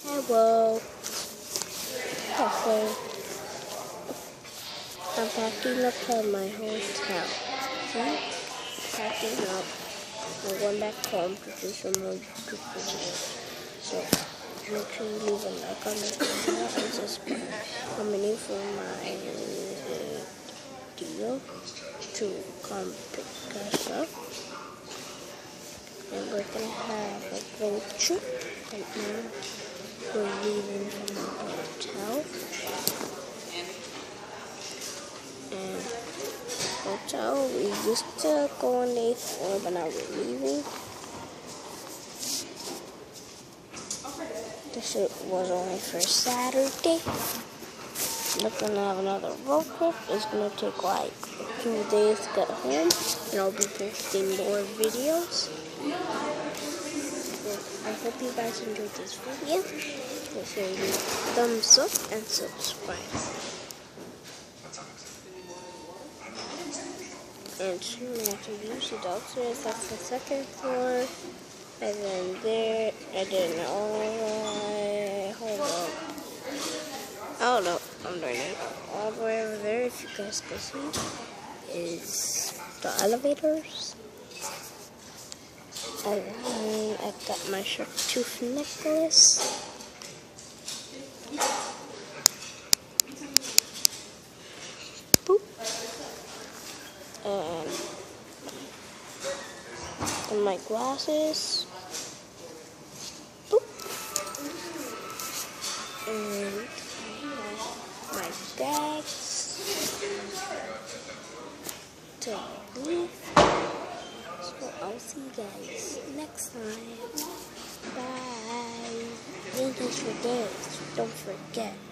Hello. Okay. I'm packing up at my hotel. See? Packing up. I'm going back home to do some more videos. So make sure you leave a like on the video and subscribe. I'm waiting for my uh, deal to come pick us up. And we're gonna have a trip right now. We're leaving from the hotel. And hotel, we used to go on day four, but now we're leaving. This was only for Saturday. We're gonna have another road trip. It's gonna take like two days to get home, and I'll be posting more videos. Hope you guys enjoyed this video. Make sure you thumbs up and subscribe. And soon after use the downstairs, that's the second floor. And then there, and then all hold up. Don't know, I'm doing it. All the way over there, if you guys can see, is the elevators. And I got my shark tooth necklace. Boop. And, and my glasses. Boop. And my bags. Leave. So I'll see you guys next time. Bye. Thank you for this. Don't forget.